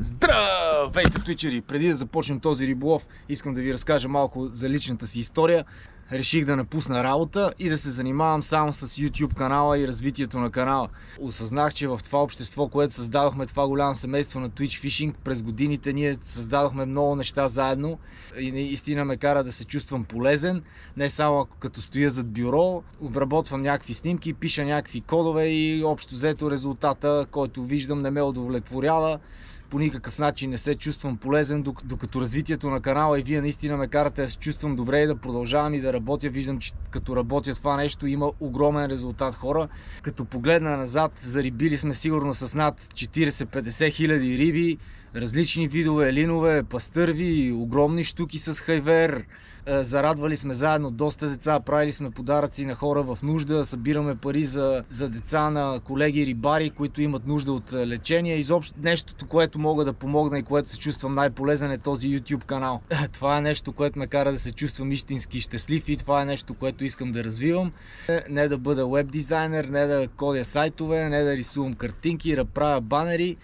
Здравейте, твичери! Преди да започнем този риболов, искам да ви разкажа малко за личната си история. Реших да напусна работа и да се занимавам само с YouTube канала и развитието на канала. Осъзнах, че в това общество, което създадохме, това голямо семейство на Twitch Fishing, през годините ние създадохме много неща заедно и наистина ме кара да се чувствам полезен. Не само като стоя зад бюро, обработвам някакви снимки, пиша някакви кодове и общо взето резултата, който виждам, не ме удовлетворява по никакъв начин не се чувствам полезен, докато развитието на канала и вие наистина ме карате да се чувствам добре и да продължавам и да работя. Виждам, че като работя това нещо има огромен резултат хора. Като погледна назад, зарибили сме сигурно с над 40-50 хиляди риби, различни видове линове, пастърви, огромни штуки с хайвер. Е, зарадвали сме заедно доста деца, правили сме подаръци на хора в нужда, събираме пари за, за деца на колеги рибари, които имат нужда от е, лечение. Изобщо нещото, което мога да помогна и което се чувствам най-полезен е този YouTube канал. Това е нещо, което ме кара да се чувствам истински щастлив и това е нещо, което искам да развивам. Не да бъда веб дизайнер, не да кодя сайтове, не да рисувам картинки, да правя банери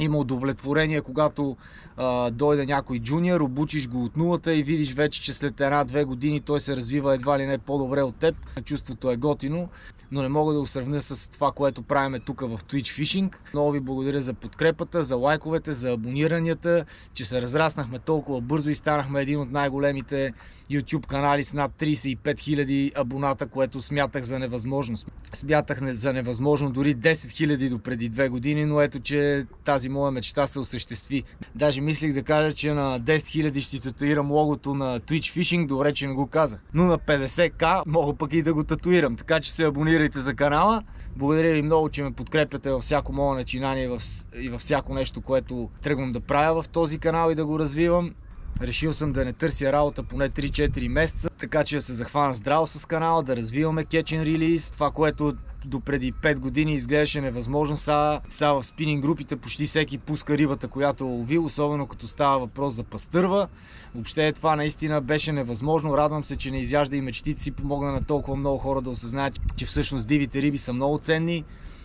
има удовлетворение, когато а, дойде някой джуниор, обучиш го от нулата и видиш вече, че след една-две години той се развива едва ли не по-добре от теб. Чувството е готино, но не мога да го сравня с това, което правиме тук в Twitch Fishing. Много ви благодаря за подкрепата, за лайковете, за абониранията, че се разраснахме толкова бързо и станахме един от най-големите YouTube канали с над 35 000 абоната, което смятах за невъзможно. Смятах за невъзможно дори 10 000 до преди две години, но ето, че тази моя мечта се осъществи. Даже мислих да кажа, че на 10 000 ще си татуирам логото на Twitch Fishing, добре, че не го казах. Но на 50к мога пък и да го татуирам, така че се абонирайте за канала. Благодаря ви много, че ме подкрепяте във всяко мое начинание и във всяко нещо, което тръгвам да правя в този канал и да го развивам. Решил съм да не търся работа поне 3-4 месеца, така че да се захвана здраво с канала, да развиваме Catch and Release, това, което до преди 5 години изглеждаше невъзможно. Сега, в спининг групите почти всеки пуска рибата, която е ловил, особено като става въпрос за пастърва. Въобще това наистина беше невъзможно. Радвам се, че не изяжда и мечтите си помогна на толкова много хора да осъзнаят, че всъщност дивите риби са много ценни.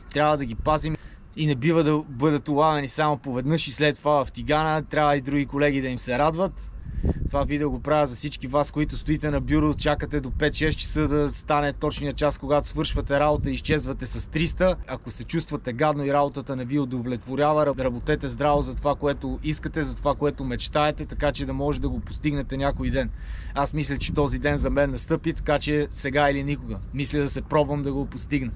Трябва да ги пазим и не бива да бъдат улавени само поведнъж и след това в Тигана. Трябва и други колеги да им се радват. Това видео го правя за всички вас, които стоите на бюро, чакате до 5-6 часа да стане точния час, когато свършвате работа и изчезвате с 300. Ако се чувствате гадно и работата не ви удовлетворява, работете здраво за това, което искате, за това, което мечтаете, така че да може да го постигнете някой ден. Аз мисля, че този ден за мен настъпи, така че сега или никога. Мисля да се пробвам да го постигна.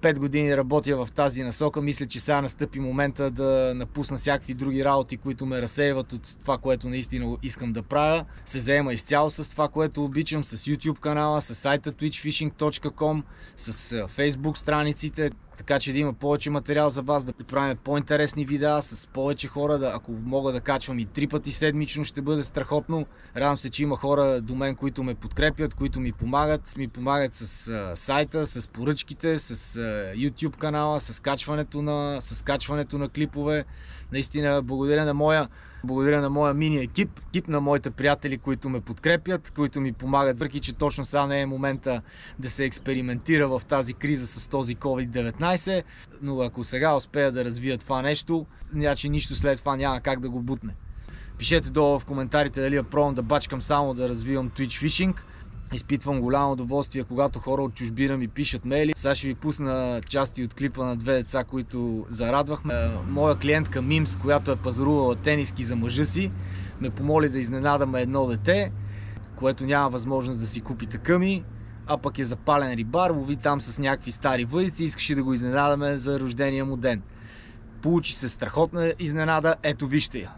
5 години работя в тази насока. Мисля, че сега настъпи момента да напусна всякакви други работи, които ме разсеиват от това, което наистина искам да правя. Се заема изцяло с това, което обичам, с YouTube канала, с сайта twitchfishing.com, с Facebook страниците така че да има повече материал за вас, да правим по-интересни видеа с повече хора, да, ако мога да качвам и три пъти седмично, ще бъде страхотно. Радвам се, че има хора до мен, които ме подкрепят, които ми помагат. Ми помагат с а, сайта, с поръчките, с а, YouTube канала, с качването на, с качването на клипове. Наистина, благодаря на моя благодаря на моя мини екип, екип на моите приятели, които ме подкрепят, които ми помагат, въпреки че точно сега не е момента да се експериментира в тази криза с този COVID-19, но ако сега успея да развия това нещо, значи нищо след това няма как да го бутне. Пишете долу в коментарите дали я пробвам да бачкам само да развивам Twitch Fishing Изпитвам голямо удоволствие, когато хора от чужбина ми пишат мейли. Сега ще ви пусна части от клипа на две деца, които зарадвахме. Моя клиентка Мимс, която е пазарувала тениски за мъжа си, ме помоли да изненадаме едно дете, което няма възможност да си купи такъми, а пък е запален рибар, лови там с някакви стари въдици, искаше да го изненадаме за рождения му ден. Получи се страхотна изненада, ето вижте я.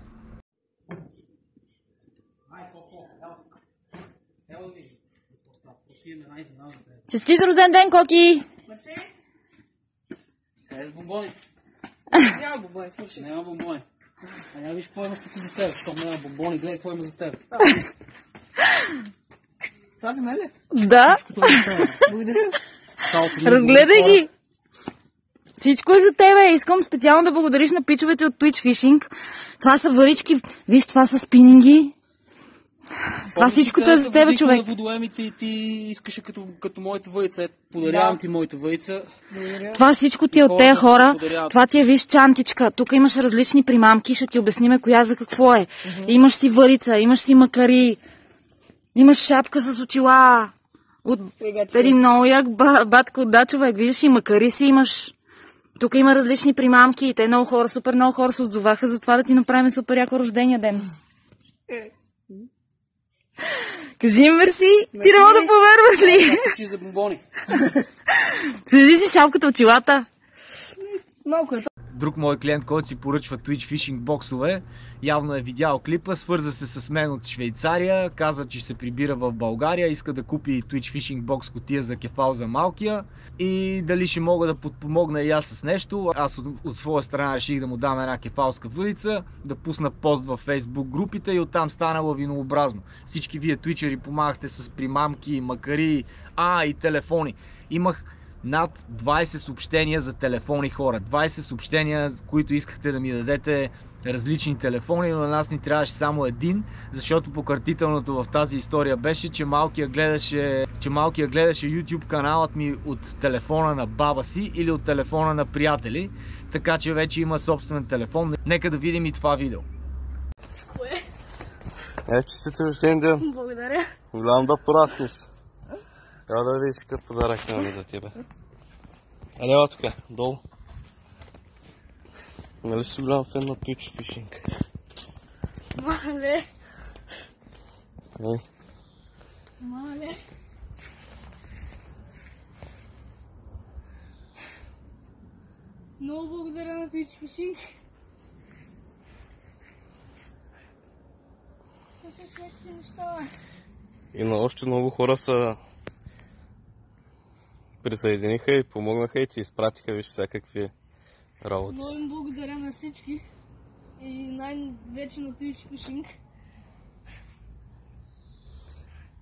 Честит рожден ден, Коки! Мерси! Къде с бомбони? Няма бомбони, слушай. Няма бомбони. А няма виж какво има за теб, защото няма бомбони, гледай какво има за теб. Това за мен ли? Да. Благодаря. Разгледай ги. Всичко е за тебе. Искам специално да благодариш на пичовете от Twitch Fishing. Това са варички. Виж, това са спининги. Това всичкото е за тебе, човек. На водоемите и ти искаше като, като моите въйца. Ето, подарявам ти моите въйца. Това всичко ти е от тези ти хора. подаряват. Това ти е виж чантичка. Тук имаш различни примамки, ще ти обясниме коя за какво е. Имаш си върица, имаш си макари, имаш шапка с очила. От един много як ба- батка от да, човек. Виждаш и макари си имаш. Тук има различни примамки и те много хора, супер много хора се отзоваха за това да ти направим супер яко рождения ден. Кажи им мерси, ти не мога да повярваш ли? Ти за бомбони. Служи си шапката очилата. Малко е друг мой клиент, който си поръчва Twitch фишинг боксове, явно е видял клипа, свърза се с мен от Швейцария, каза, че се прибира в България, иска да купи Twitch фишинг бокс котия за кефал за малкия и дали ще мога да подпомогна и аз с нещо. Аз от, от своя страна реших да му дам една кефалска въдица, да пусна пост във Facebook групите и оттам стана лавинообразно. Всички вие твичери помагахте с примамки, макари, а и телефони. Имах над 20 съобщения за телефони хора. 20 съобщения, които искахте да ми дадете различни телефони, но на нас ни трябваше само един, защото пократителното в тази история беше, че малкия гледаше, че малкия гледаше YouTube каналът ми от телефона на баба си или от телефона на приятели, така че вече има собствен телефон. Нека да видим и това видео. Е, честит рожден ден. Благодаря. Голям да пораснеш. Трябва да видиш какъв подарък имаме за тебе. Елева тук, долу. Нали си голям фен на Twitch фишинг? Мале, Нали? мале. Много благодаря на Twitch неща, бе. И на още много хора са присъединиха и помогнаха и ти изпратиха виж всякакви работи. Много им благодаря на всички. И най-вече на Twitch Fishing.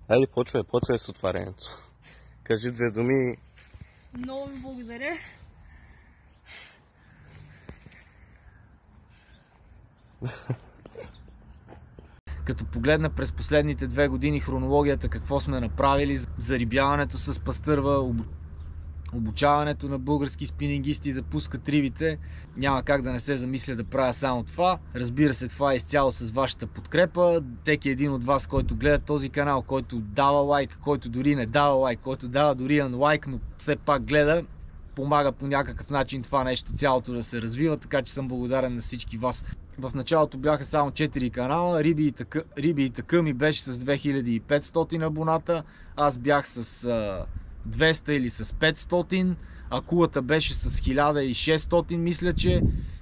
Хайде, почвай, почвай с отварянето. Кажи две думи. Много ви благодаря. като погледна през последните две години хронологията, какво сме направили, зарибяването с пастърва, обучаването на български спинингисти да пускат рибите, няма как да не се замисля да правя само това. Разбира се, това е изцяло с вашата подкрепа. Всеки един от вас, който гледа този канал, който дава лайк, който дори не дава лайк, който дава дори лайк, но все пак гледа, помага по някакъв начин това нещо цялото да се развива, така че съм благодарен на всички вас. В началото бяха само 4 канала, Риби и така, Риби и така ми беше с 2500 абоната, аз бях с 200 или с 500, Акулата беше с 1600 мисля, че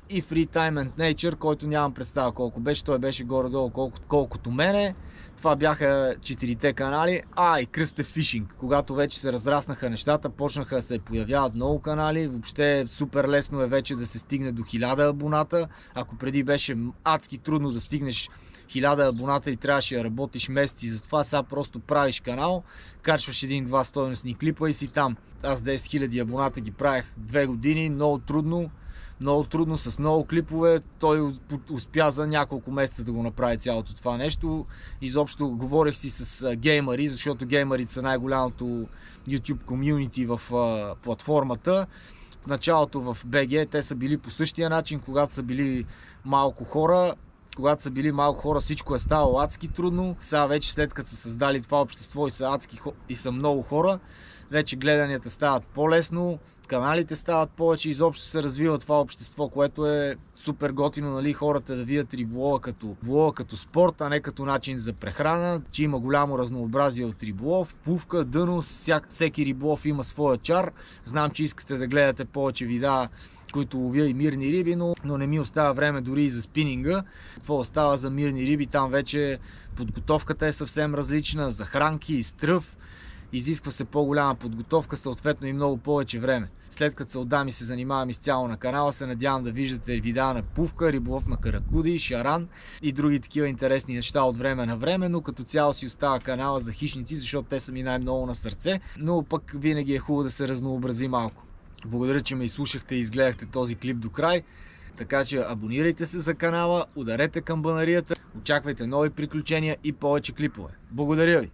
и Free Time and Nature, който нямам представа колко беше, той беше горе-долу колко, колкото мене. Това бяха четирите канали. А, и Кръстев Фишинг. Когато вече се разраснаха нещата, почнаха да се появяват много канали. Въобще супер лесно е вече да се стигне до 1000 абоната. Ако преди беше адски трудно да стигнеш 1000 абоната и трябваше да работиш месеци, затова сега просто правиш канал, качваш един-два стойностни клипа и си там. Аз 10 000 абоната ги правях две години, много трудно много трудно, с много клипове. Той успя за няколко месеца да го направи цялото това нещо. Изобщо говорех си с геймари, защото геймарите са най-голямото YouTube комюнити в платформата. В началото в BG те са били по същия начин, когато са били малко хора. Когато са били малко хора, всичко е ставало адски трудно. Сега вече след като са създали това общество и са адски и са много хора, вече гледанията стават по-лесно, каналите стават повече, изобщо се развива това общество, което е супер готино, нали, хората да видят риболова като, риболова като спорт, а не като начин за прехрана, че има голямо разнообразие от риболов, пувка, дъно, всяк, всеки риболов има своя чар. Знам, че искате да гледате повече видеа които ловя и мирни риби, но, но не ми остава време дори и за спининга. Какво остава за мирни риби, там вече подготовката е съвсем различна, захранки, изтръв, изисква се по-голяма подготовка, съответно и много повече време. След като се отдам и се занимавам изцяло на канала, се надявам да виждате видеа на пувка, риболов на каракуди, шаран и други такива интересни неща от време на време, но като цяло си остава канала за хищници, защото те са ми най-много на сърце, но пък винаги е хубаво да се разнообрази малко. Благодаря, че ме изслушахте и изгледахте този клип до край. Така че абонирайте се за канала, ударете камбанарията, очаквайте нови приключения и повече клипове. Благодаря ви!